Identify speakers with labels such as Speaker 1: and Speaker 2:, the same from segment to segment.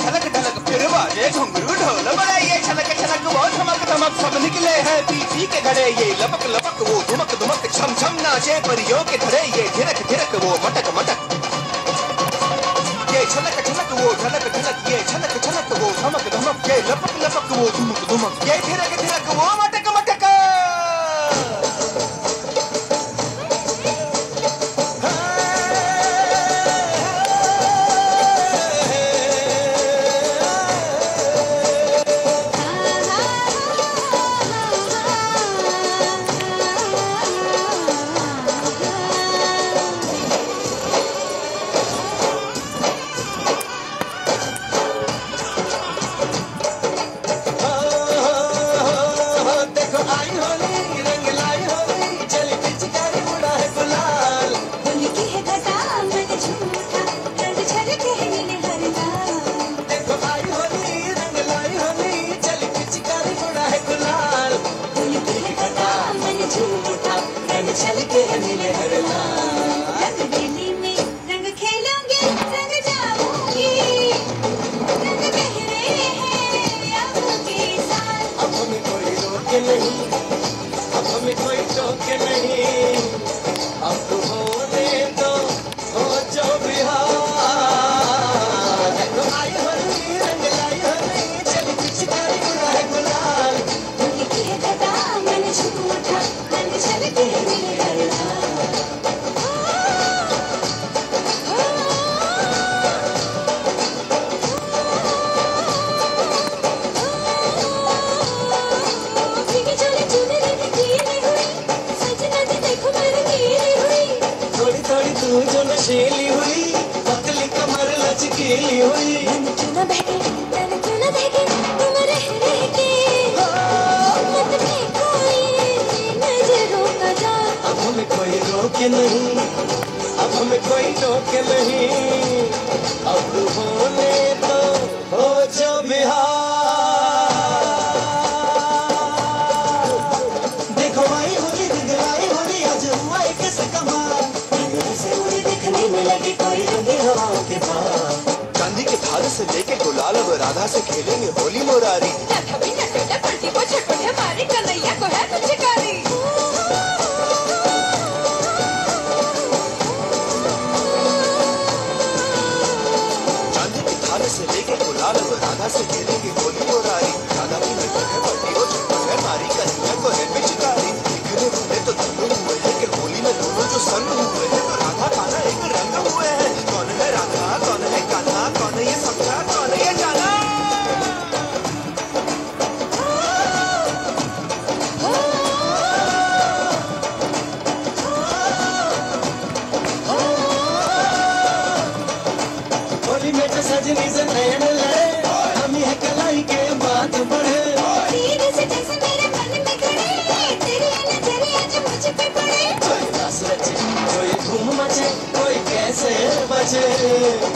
Speaker 1: ढलक ढलक फिर बाजे घुंगरू ढोल बजाइए छलक छलक वो धमक धमक सब निकले हैं पीपी के घड़े ये लपक लपक वो धुमक धुमक छम छम नाचे परियों के धड़े ये धिरक धिरक वो मटक मटक ये छलक छलक वो ढलक ढलक ये छलक छलक वो धमक धमक ये लपक लपक वो धुमक धुमक ये धिरक धिरक वो मटक
Speaker 2: झूठा रंग छलके है नीले हर
Speaker 3: नशीली हुई पतली कमर लचकीली हुई।
Speaker 2: मन क्यों न बहके तन क्यों न बहके तुम रह रह के। मत में कोई नज़रों का जाल
Speaker 3: अब हमें कोई रोके नहीं अब हमें कोई टोके नहीं। अब होने तो
Speaker 2: लगे कोई रंगे हवाओं के
Speaker 1: चांदी के थाल से लेके गुलाल अब राधा से खेलेंगे होली मोरारी।
Speaker 4: है
Speaker 1: से लेके गुलाल अब राधा से
Speaker 3: सजनी से नैन लड़े हम ये कलाई के बात बढ़े
Speaker 2: तेरे से जैसे मेरे मन में खड़े तेरी नज़रिया जो मुझ पे पड़े।
Speaker 3: कोई धूम मचे कोई कैसे बचे।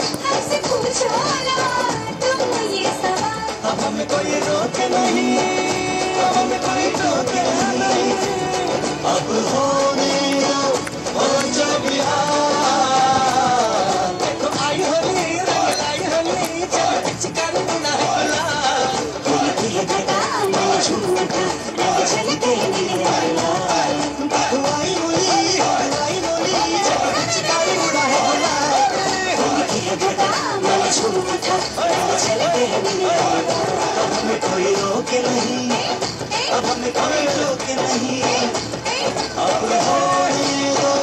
Speaker 3: अब हमें कोई रोके नहीं अब होने दो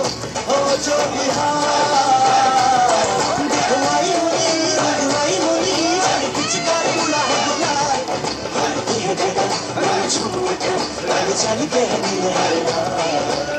Speaker 3: हो जो बिहार देखो आई होली रंग लाई होली चली पिचकारी उड़ा है गुलाल
Speaker 2: होली की है गदा मन झूठा रंग छलके नीले हर लाल